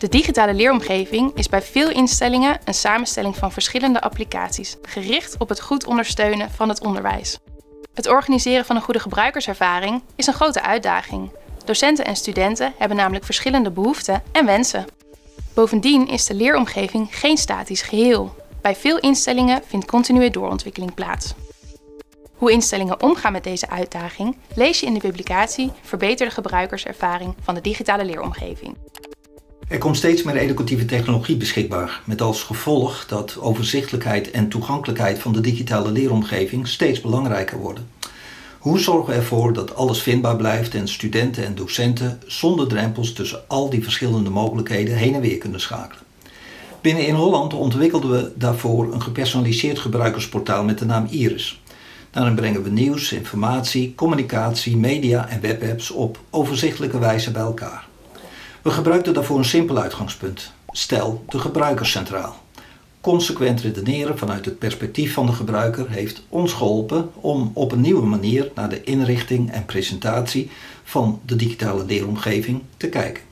De digitale leeromgeving is bij veel instellingen een samenstelling van verschillende applicaties, gericht op het goed ondersteunen van het onderwijs. Het organiseren van een goede gebruikerservaring is een grote uitdaging. Docenten en studenten hebben namelijk verschillende behoeften en wensen. Bovendien is de leeromgeving geen statisch geheel. Bij veel instellingen vindt continue doorontwikkeling plaats. Hoe instellingen omgaan met deze uitdaging lees je in de publicatie Verbeterde gebruikerservaring van de digitale leeromgeving. Er komt steeds meer educatieve technologie beschikbaar, met als gevolg dat overzichtelijkheid en toegankelijkheid van de digitale leeromgeving steeds belangrijker worden. Hoe zorgen we ervoor dat alles vindbaar blijft en studenten en docenten zonder drempels tussen al die verschillende mogelijkheden heen en weer kunnen schakelen? Binnen in Holland ontwikkelden we daarvoor een gepersonaliseerd gebruikersportaal met de naam Iris. Daarin brengen we nieuws, informatie, communicatie, media en webapps op overzichtelijke wijze bij elkaar. We gebruikten daarvoor een simpel uitgangspunt. Stel de gebruiker centraal. Consequent redeneren vanuit het perspectief van de gebruiker heeft ons geholpen om op een nieuwe manier naar de inrichting en presentatie van de digitale leeromgeving te kijken.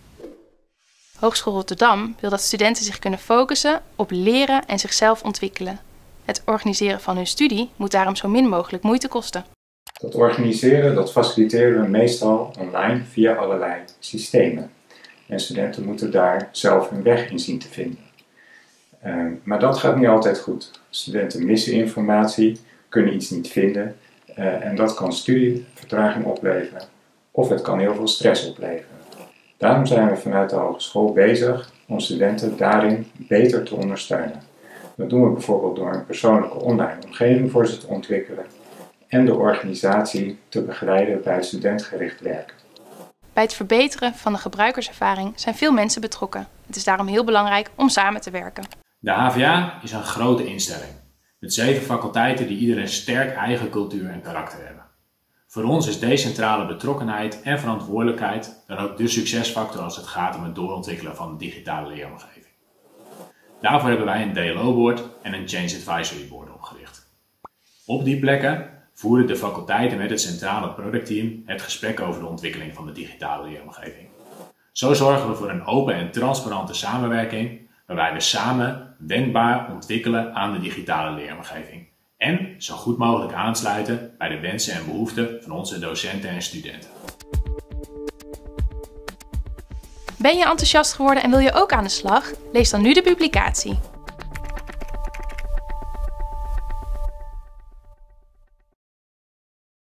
Hogeschool Rotterdam wil dat studenten zich kunnen focussen op leren en zichzelf ontwikkelen. Het organiseren van hun studie moet daarom zo min mogelijk moeite kosten. Dat organiseren dat faciliteren we meestal online via allerlei systemen. En studenten moeten daar zelf hun weg in zien te vinden. Ehm, maar dat gaat niet altijd goed. Studenten missen informatie, kunnen iets niet vinden uh, en dat kan studievertraging opleveren of het kan heel veel stress opleveren. Daarom zijn we vanuit de hogeschool bezig om studenten daarin beter te ondersteunen. Dat doen we bijvoorbeeld door een persoonlijke online omgeving voor ze te ontwikkelen en de organisatie te begeleiden bij studentgericht werken. Bij het verbeteren van de gebruikerservaring zijn veel mensen betrokken. Het is daarom heel belangrijk om samen te werken. De HVA is een grote instelling met zeven faculteiten die ieder een sterk eigen cultuur en karakter hebben. Voor ons is decentrale betrokkenheid en verantwoordelijkheid dan ook de succesfactor als het gaat om het doorontwikkelen van de digitale leeromgeving. Daarvoor hebben wij een DLO-board en een Change Advisory Board opgericht. Op die plekken voeren de faculteiten met het centrale productteam het gesprek over de ontwikkeling van de digitale leeromgeving. Zo zorgen we voor een open en transparante samenwerking waarbij we samen wendbaar ontwikkelen aan de digitale leeromgeving en zo goed mogelijk aansluiten bij de wensen en behoeften van onze docenten en studenten. Ben je enthousiast geworden en wil je ook aan de slag? Lees dan nu de publicatie.